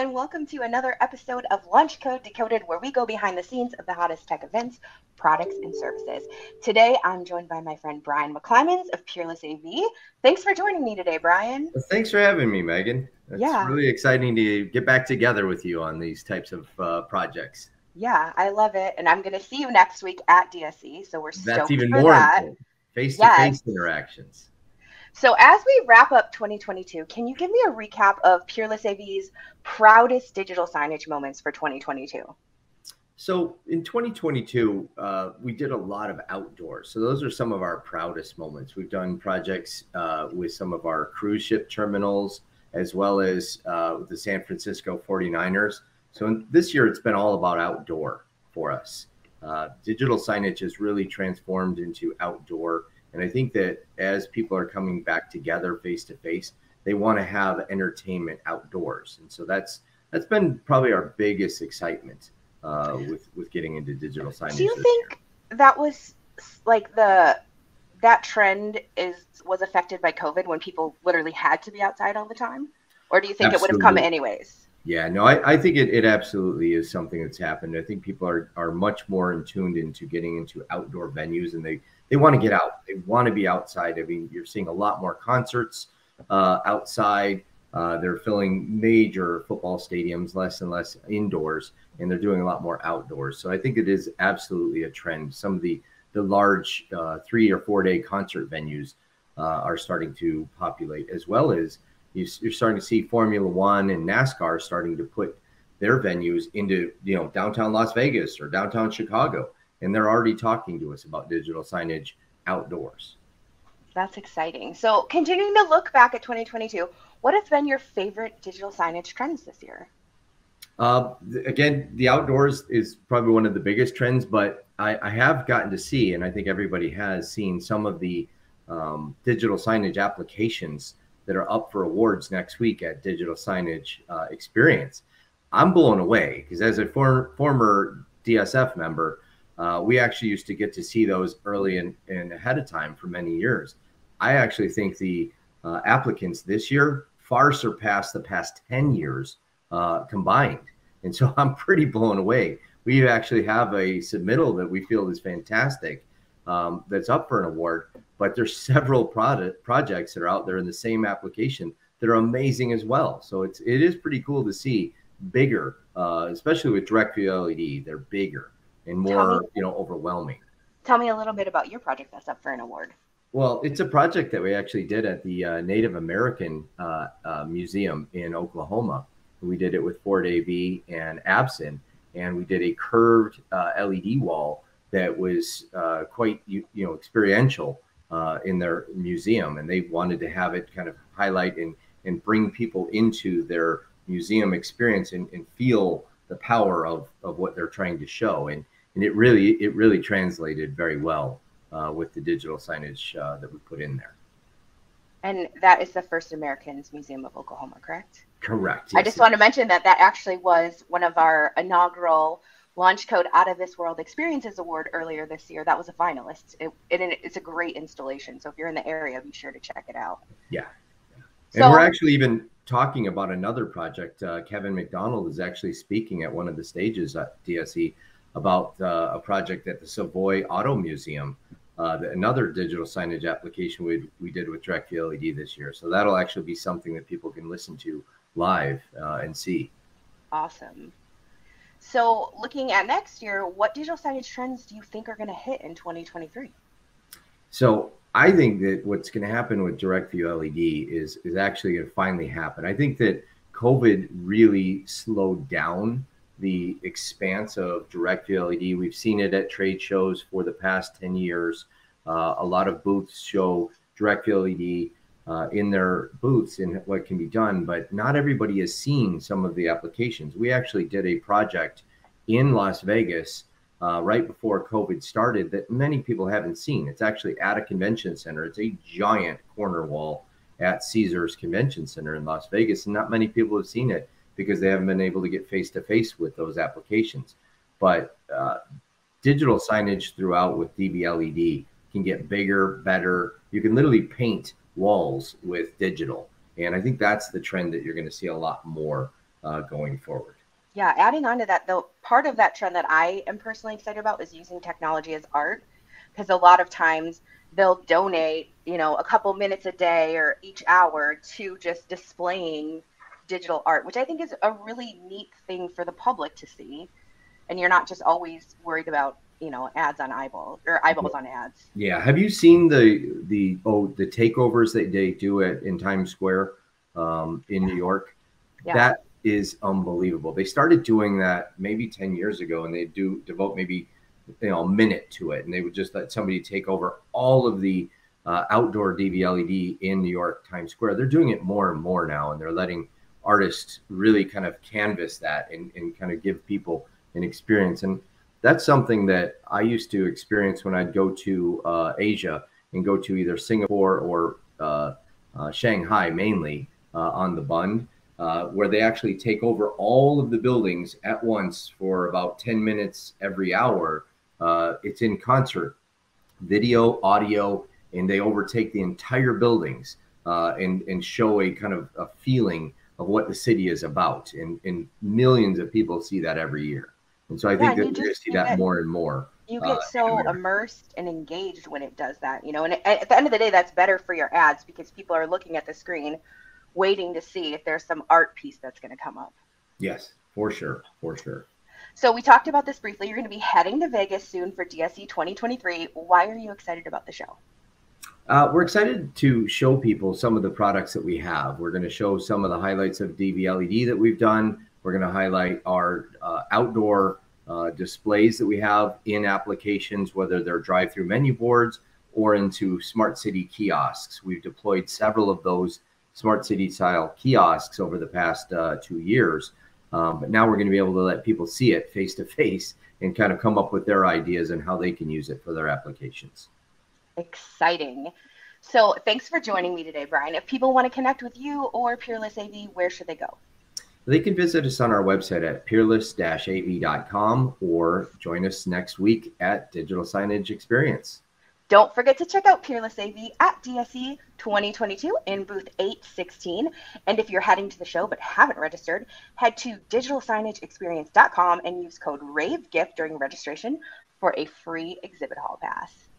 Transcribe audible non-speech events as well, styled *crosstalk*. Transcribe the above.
and welcome to another episode of Launch Code Decoded, where we go behind the scenes of the hottest tech events, products, and services. Today, I'm joined by my friend Brian McClimans of Peerless AV. Thanks for joining me today, Brian. Well, thanks for having me, Megan. It's yeah. really exciting to get back together with you on these types of uh, projects. Yeah, I love it. And I'm going to see you next week at DSE. So we're That's even more face to face interactions. So, as we wrap up 2022, can you give me a recap of Peerless AV's proudest digital signage moments for 2022? So, in 2022, uh, we did a lot of outdoors. So, those are some of our proudest moments. We've done projects uh, with some of our cruise ship terminals, as well as uh, the San Francisco 49ers. So, in, this year, it's been all about outdoor for us. Uh, digital signage has really transformed into outdoor and I think that as people are coming back together face to face, they want to have entertainment outdoors, and so that's that's been probably our biggest excitement uh, with with getting into digital signage. Do you think year. that was like the that trend is was affected by COVID when people literally had to be outside all the time, or do you think absolutely. it would have come anyways? Yeah, no, I, I think it, it absolutely is something that's happened. I think people are, are much more in tuned into getting into outdoor venues and they they want to get out. They want to be outside. I mean, you're seeing a lot more concerts uh, outside. Uh, they're filling major football stadiums, less and less indoors, and they're doing a lot more outdoors. So I think it is absolutely a trend. Some of the the large uh, three or four day concert venues uh, are starting to populate, as well as you, you're starting to see Formula One and NASCAR starting to put their venues into you know downtown Las Vegas or downtown Chicago and they're already talking to us about digital signage outdoors. That's exciting. So, continuing to look back at 2022, what has been your favorite digital signage trends this year? Uh, again, the outdoors is probably one of the biggest trends, but I, I have gotten to see, and I think everybody has seen some of the um, digital signage applications that are up for awards next week at Digital Signage uh, Experience. I'm blown away because as a for, former DSF member, uh, we actually used to get to see those early and, and ahead of time for many years. I actually think the uh, applicants this year far surpassed the past 10 years uh, combined. And so *laughs* I'm pretty blown away. We actually have a submittal that we feel is fantastic um, that's up for an award, but there's several product projects that are out there in the same application that are amazing as well. So it's it is pretty cool to see bigger, uh, especially with direct view LED. They're bigger and more, me, you know, overwhelming. Tell me a little bit about your project that's up for an award. Well, it's a project that we actually did at the uh, Native American uh, uh, Museum in Oklahoma. We did it with Ford AV and Absen, and we did a curved uh, LED wall that was uh, quite you, you, know experiential uh, in their museum, and they wanted to have it kind of highlight and and bring people into their museum experience and, and feel the power of of what they're trying to show. And and it really it really translated very well uh, with the digital signage uh, that we put in there. And that is the First Americans Museum of Oklahoma, correct? Correct. Yes. I just want to mention that that actually was one of our inaugural Launch Code Out of This World Experiences Award earlier this year. That was a finalist. It, it, it's a great installation. So if you're in the area, be sure to check it out. Yeah. And so, we're actually even talking about another project. Uh, Kevin McDonald is actually speaking at one of the stages at DSE about uh, a project at the Savoy Auto Museum, uh, another digital signage application we, we did with Direct LED this year. So that'll actually be something that people can listen to live uh, and see. Awesome. So looking at next year, what digital signage trends do you think are going to hit in 2023? So I think that what's going to happen with Direct View LED is is actually going to finally happen. I think that COVID really slowed down the expanse of direct view LED. We've seen it at trade shows for the past 10 years. Uh, a lot of booths show direct view LED uh, in their booths and what can be done, but not everybody has seen some of the applications. We actually did a project in Las Vegas uh, right before COVID started that many people haven't seen. It's actually at a convention center. It's a giant corner wall at Caesars Convention Center in Las Vegas, and not many people have seen it because they haven't been able to get face to face with those applications. But uh, digital signage throughout with DVLED can get bigger, better. You can literally paint walls with digital. And I think that's the trend that you're going to see a lot more uh, going forward. Yeah, adding on to that, though, part of that trend that I am personally excited about is using technology as art, because a lot of times they'll donate, you know, a couple minutes a day or each hour to just displaying digital art, which I think is a really neat thing for the public to see. And you're not just always worried about, you know, ads on eyeball or eyeballs on ads. Yeah. Have you seen the the oh the takeovers that they do it in Times Square um, in New York? Yeah. That is unbelievable. They started doing that maybe 10 years ago and they do devote maybe you know a minute to it and they would just let somebody take over all of the uh, outdoor DV LED in New York Times Square. They're doing it more and more now and they're letting artists really kind of canvas that and, and kind of give people an experience. And that's something that I used to experience when I'd go to uh, Asia and go to either Singapore or uh, uh Shanghai mainly uh, on the Bund uh, where they actually take over all of the buildings at once for about 10 minutes every hour. Uh, it's in concert, video, audio, and they overtake the entire buildings and, and show a kind of a feeling of what the city is about. And, and millions of people see that every year. And so I think yeah, that you're going to see that more and more. You get uh, so immersed and engaged when it does that, you know, and at the end of the day, that's better for your ads because people are looking at the screen waiting to see if there's some art piece that's going to come up. Yes, for sure, for sure. So we talked about this briefly. You're going to be heading to Vegas soon for DSE 2023. Why are you excited about the show? Uh, we're excited to show people some of the products that we have. We're going to show some of the highlights of DV LED that we've done. We're going to highlight our uh, outdoor uh, displays that we have in applications, whether they're drive-through menu boards or into smart city kiosks. We've deployed several of those smart city style kiosks over the past uh, two years. Um, but now we're going to be able to let people see it face to face and kind of come up with their ideas and how they can use it for their applications. Exciting. So thanks for joining me today, Brian. If people want to connect with you or Peerless AV, where should they go? They can visit us on our website at peerless-av.com or join us next week at Digital Signage Experience. Don't forget to check out Peerless AV at DSE 2022 in booth 816. And if you're heading to the show but haven't registered, head to digitalsignageexperience.com and use code RAVEGIFT during registration for a free exhibit hall pass.